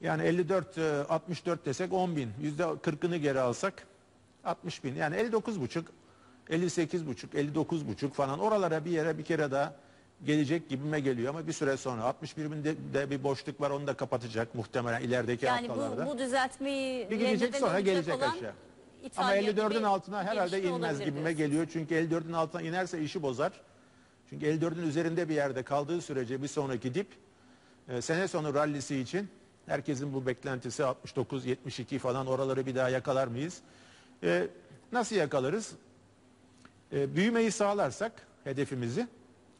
Yani 54 e, 64 desek 10 bin. Yüzde 40'ını geri alsak 60 bin. Yani 59 buçuk 58 buçuk 59 buçuk falan oralara bir yere bir kere daha gelecek gibime geliyor ama bir süre sonra 61 binde de bir boşluk var onu da kapatacak muhtemelen ilerideki Yani haftalarda. bu, bu düzeltmeyi bir gidecek sonra gelecek aşağı. İtalya Ama 54'ün gibi altına herhalde inmez olabilir gibime geliyor. Çünkü 54'ün altına inerse işi bozar. Çünkü 54'ün üzerinde bir yerde kaldığı sürece bir sonraki dip e, sene sonu rallisi için herkesin bu beklentisi 69-72 falan oraları bir daha yakalar mıyız? E, nasıl yakalarız? E, büyümeyi sağlarsak hedefimizi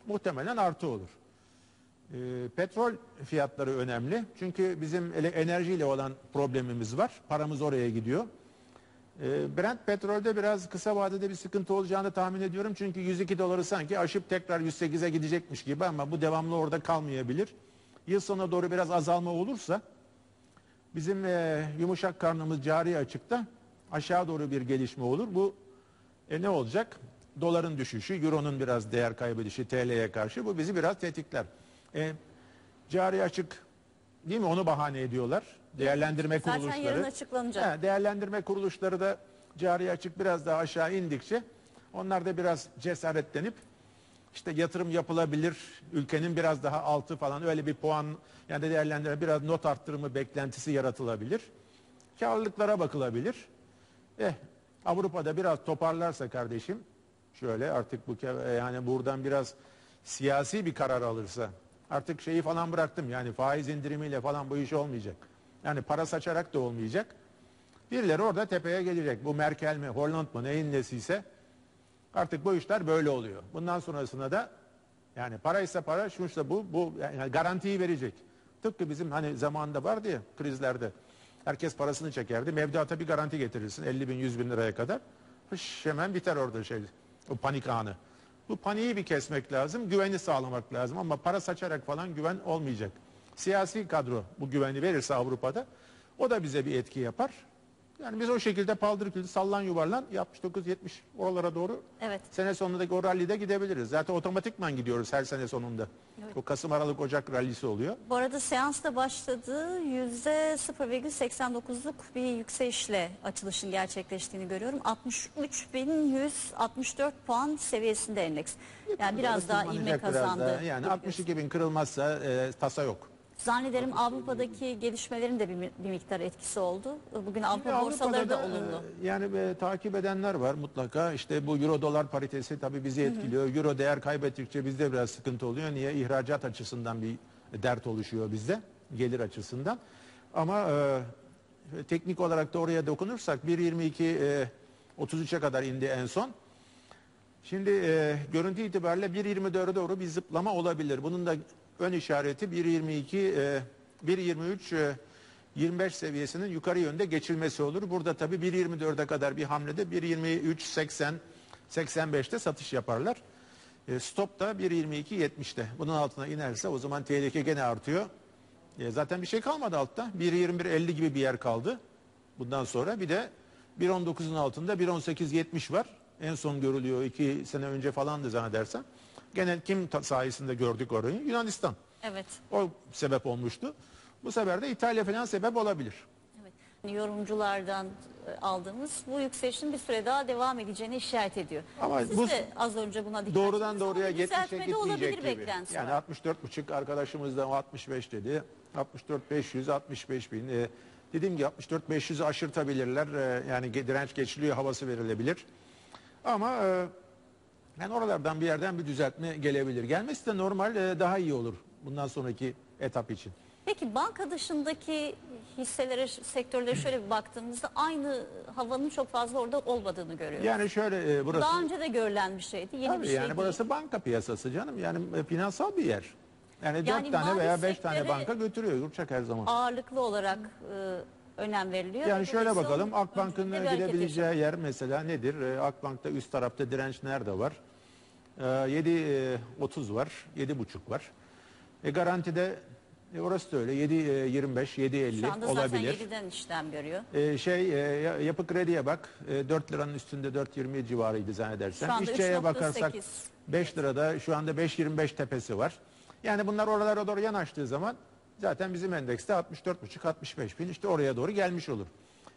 muhtemelen artı olur. E, petrol fiyatları önemli. Çünkü bizim ele- enerjiyle olan problemimiz var. Paramız oraya gidiyor. E, Brent petrolde biraz kısa vadede bir sıkıntı olacağını tahmin ediyorum. Çünkü 102 doları sanki aşıp tekrar 108'e gidecekmiş gibi ama bu devamlı orada kalmayabilir. Yıl sonuna doğru biraz azalma olursa bizim e, yumuşak karnımız cari açıkta aşağı doğru bir gelişme olur. Bu e, ne olacak? Doların düşüşü, euronun biraz değer kaybedişi TL'ye karşı bu bizi biraz tetikler. E, cari açık değil mi? Onu bahane ediyorlar. Değerlendirme Zaten kuruluşları. yarın açıklanacak. He, değerlendirme kuruluşları da cari açık biraz daha aşağı indikçe onlar da biraz cesaretlenip işte yatırım yapılabilir, ülkenin biraz daha altı falan öyle bir puan yani değerlendirme biraz not arttırımı beklentisi yaratılabilir. Karlılıklara bakılabilir. Eh Avrupa'da biraz toparlarsa kardeşim şöyle artık bu ke- yani buradan biraz siyasi bir karar alırsa artık şeyi falan bıraktım yani faiz indirimiyle falan bu iş olmayacak. Yani para saçarak da olmayacak. Birileri orada tepeye gelecek. Bu Merkel mi, Holland mı neyin nesiyse artık bu işler böyle oluyor. Bundan sonrasında da yani paraysa para, şuysa bu, bu yani garantiyi verecek. Tıpkı bizim hani zamanında vardı ya krizlerde. Herkes parasını çekerdi. Mevduata bir garanti getirirsin 50 bin 100 bin liraya kadar. Hış, hemen biter orada şey. O panik anı. Bu paniği bir kesmek lazım. Güveni sağlamak lazım ama para saçarak falan güven olmayacak. Siyasi kadro bu güveni verirse Avrupa'da o da bize bir etki yapar. Yani biz o şekilde paldır küldür sallan yuvarlan 69-70 oralara doğru Evet. sene sonundaki o rallide gidebiliriz. Zaten otomatikman gidiyoruz her sene sonunda. O Kasım Aralık Ocak rallisi oluyor. Bu arada seans da başladı. Yüzde 0,89'luk bir yükselişle açılışın gerçekleştiğini görüyorum. 63.164 puan seviyesinde endeks. Yani biraz daha ivme Tırmanacak biraz kazandı. daha. Yani gibi 62 bin kırılmazsa e, tasa yok. Zannederim Avrupa'daki gelişmelerin de bir, bir miktar etkisi oldu. Bugün Avrupa Avrupa'da borsaları da da, olumlu. e, Yani e, takip edenler var mutlaka. İşte bu euro dolar paritesi tabii bizi etkiliyor. Euro değer kaybettikçe bizde biraz sıkıntı oluyor. Niye? İhracat açısından bir dert oluşuyor bizde. Gelir açısından. Ama e, teknik olarak da oraya dokunursak 1.22 e, 33'e kadar indi en son. Şimdi e, görüntü itibariyle 1.24'e doğru bir zıplama olabilir. Bunun da ön işareti 1.22, e, 1.23, e, 25 seviyesinin yukarı yönde geçilmesi olur. Burada tabii 1.24'e kadar bir hamlede 1.23, 80, 85'te satış yaparlar. E, stop da 1.22, 70'te. Bunun altına inerse o zaman tehlike gene artıyor. E, zaten bir şey kalmadı altta. 1.21, 50 gibi bir yer kaldı. Bundan sonra bir de 1.19'un altında 1.18.70 var. En son görülüyor iki sene önce falandı zannedersem. Gene kim sayesinde gördük orayı? Yunanistan. Evet. O sebep olmuştu. Bu sefer de İtalya falan sebep olabilir. Evet. Yorumculardan e, aldığımız bu yükselişin bir süre daha devam edeceğini işaret ediyor. Ama Siz bu- de az önce buna dikkat Doğrudan doğruya ama 70'e düzeltmede olabilir gitmeyecek gibi. beklentisi Yani var. 64,5 arkadaşımız da 65 dedi. 64 500 65 bin. Ee, dediğim gibi 64 500'ü aşırtabilirler. Ee, yani direnç geçiliyor havası verilebilir. Ama e, yani oralardan bir yerden bir düzeltme gelebilir. Gelmesi de normal e, daha iyi olur bundan sonraki etap için. Peki banka dışındaki hisselere, sektörlere şöyle bir baktığımızda aynı havanın çok fazla orada olmadığını görüyoruz. Yani şöyle e, burası Daha önce de görülen bir şeydi. Yeni Tabii bir şey yani değil. burası banka piyasası canım. Yani e, finansal bir yer. Yani, Yani tane veya beş tane sektöre- banka götürüyor Yurçak her zaman. ağırlıklı olarak e, önem veriliyor. Yani şöyle bakalım Akbank'ın gidebileceği yer mesela nedir? Ee, Akbank'ta üst tarafta direnç nerede var? Ee, 7.30 var, 7.5 var. E, garantide e, orası da öyle 7.25, 7.50 Şu anda olabilir. zaten 7'den işlem görüyor. Ee, şey e, ya- yapı krediye bak e, 4 liranın üstünde 4.20 civarıydı anda İşçiye 3.8. bakarsak 5 lirada şu anda 5.25 tepesi var. Yani bunlar oralara doğru yanaştığı zaman zaten bizim endekste 64,5-65 bin işte oraya doğru gelmiş olur.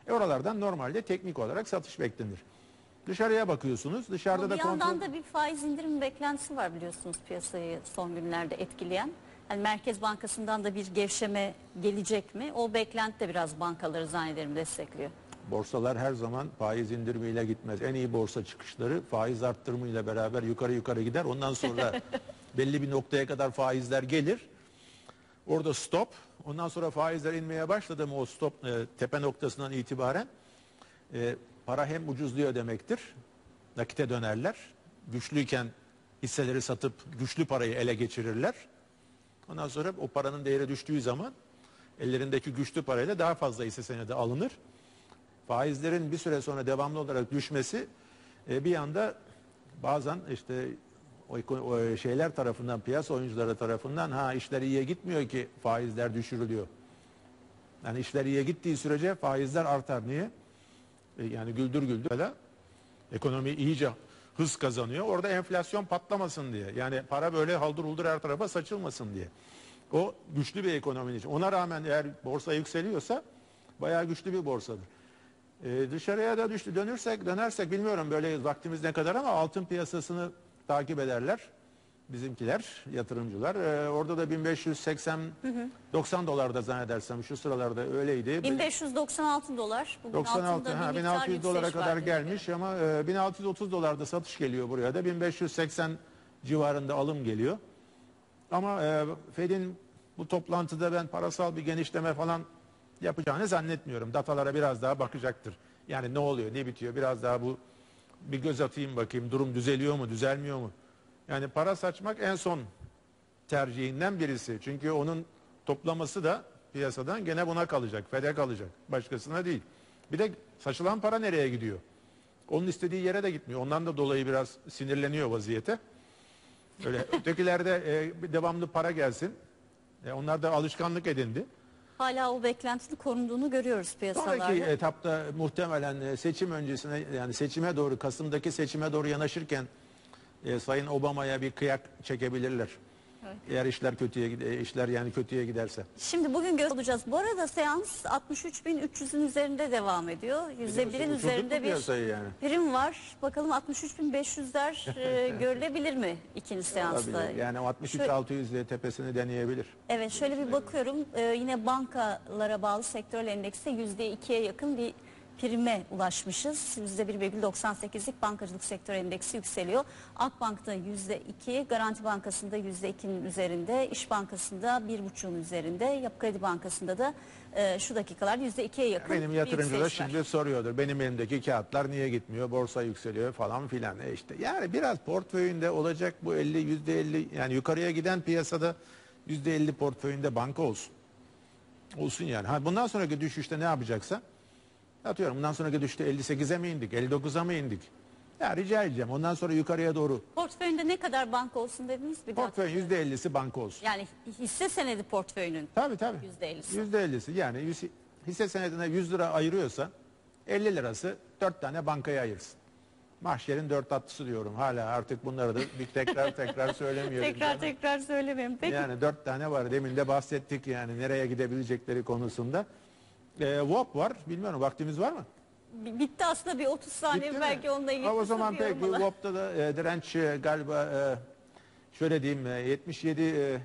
E oralardan normalde teknik olarak satış beklenir. Dışarıya bakıyorsunuz. Dışarıda da bir kontrol... yandan da bir faiz indirim beklentisi var biliyorsunuz piyasayı son günlerde etkileyen. Yani Merkez Bankası'ndan da bir gevşeme gelecek mi? O beklenti de biraz bankaları zannederim destekliyor. Borsalar her zaman faiz indirimiyle gitmez. En iyi borsa çıkışları faiz arttırımıyla beraber yukarı yukarı gider. Ondan sonra belli bir noktaya kadar faizler gelir. Orada stop. Ondan sonra faizler inmeye başladı mı o stop e, tepe noktasından itibaren e, para hem ucuzluyor demektir. Nakite dönerler. Güçlüyken hisseleri satıp güçlü parayı ele geçirirler. Ondan sonra o paranın değeri düştüğü zaman ellerindeki güçlü parayla daha fazla hisse senedi alınır faizlerin bir süre sonra devamlı olarak düşmesi e, bir anda bazen işte o, şeyler tarafından piyasa oyuncuları tarafından ha işler iyiye gitmiyor ki faizler düşürülüyor. Yani işler iyiye gittiği sürece faizler artar. Niye? E, yani güldür güldür böyle ekonomi iyice hız kazanıyor. Orada enflasyon patlamasın diye. Yani para böyle haldır huldur her tarafa saçılmasın diye. O güçlü bir ekonominin için. Ona rağmen eğer borsa yükseliyorsa bayağı güçlü bir borsadır. Ee, dışarıya da düştü dönürsek dönersek bilmiyorum böyle vaktimiz ne kadar ama altın piyasasını takip ederler bizimkiler yatırımcılar. Ee, orada da 1580 90 dolarda zannedersem şu sıralarda öyleydi. 1596 dolar. Bugün 96 altında ha, bir miktar 1600 dolara kadar gelmiş ama e, 1630 dolarda satış geliyor buraya da 1580 civarında alım geliyor. Ama e, Fed'in bu toplantıda ben parasal bir genişleme falan yapacağını zannetmiyorum. Datalara biraz daha bakacaktır. Yani ne oluyor, ne bitiyor biraz daha bu bir göz atayım bakayım durum düzeliyor mu, düzelmiyor mu? Yani para saçmak en son tercihinden birisi. Çünkü onun toplaması da piyasadan gene buna kalacak, FED'e kalacak. Başkasına değil. Bir de saçılan para nereye gidiyor? Onun istediği yere de gitmiyor. Ondan da dolayı biraz sinirleniyor vaziyete. Öyle ötekilerde e, devamlı para gelsin. E, onlar da alışkanlık edindi. Hala o beklentinin korunduğunu görüyoruz piyasalarda. Sonraki etapta muhtemelen e, seçim öncesine yani seçime doğru Kasım'daki seçime doğru yanaşırken e, Sayın Obama'ya bir kıyak çekebilirler. Evet. Eğer işler kötüye gide- işler yani kötüye giderse. Şimdi bugün göz olacağız. Bu arada seans 63.300'ün üzerinde devam ediyor. %1'in Uçurduk üzerinde bir yani? prim var. Bakalım 63.500'ler e, görülebilir mi ikinci seansta? Olabilir. Yani o 63 Şöyle- 600 diye tepesini deneyebilir. Evet şöyle bir bakıyorum Ee, yine bankalara bağlı sektörel endekste yüzde ikiye yakın bir prime ulaşmışız. Yüzde 1,98'lik bankacılık sektör endeksi yükseliyor. Akbank'ta yüzde iki, Garanti Bankası'nda yüzde ikinin üzerinde, İş Bankası'nda bir buçuğun üzerinde, Yapı Kredi Bankası'nda da e, şu dakikalar yüzde ikiye yakın Benim bir yatırımcı da yükseliş var. şimdi soruyordur. Benim elimdeki kağıtlar niye gitmiyor? Borsa yükseliyor falan filan. E işte yani biraz portföyünde olacak bu 50 yüzde 50 yani yukarıya giden piyasada yüzde 50 portföyünde banka olsun. Olsun yani. Ha, bundan sonraki düşüşte ne yapacaksa atıyorum bundan sonraki düşüşte 58'e mi indik 59'a mı indik? Ya rica edeceğim ondan sonra yukarıya doğru Portföyünde ne kadar banka olsun dediniz bir daha. portföyün yüzde 50'si banka olsun. Yani hisse senedi portföyünün. Tabii tabii. %50'si. Yüzde 50'si yani yüz- hisse senedine 100 lira ayırıyorsa 50 lirası 4 tane bankaya ayırsın. Mahşerin dört atlısı diyorum hala artık bunları da bir tekrar tekrar söylemiyorum. Tekrar tekrar söylemeyeyim. Peki. Yani dört tane var demin de bahsettik yani nereye gidebilecekleri konusunda. Ee, WOP var bilmiyorum vaktimiz var mı? Bitti aslında bir 30 saniye Bitti mi? belki onunla ilgili. Ha, o zaman peki. WOP'ta da e, direnç e, galiba e, şöyle diyeyim e, 77 e,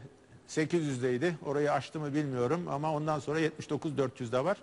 800'deydi. Orayı aştı mı bilmiyorum ama ondan sonra 79 400'de var.